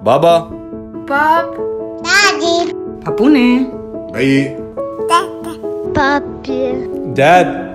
Baba. Bob. Daddy. Papune. Baby. Papa. Papi. Dad.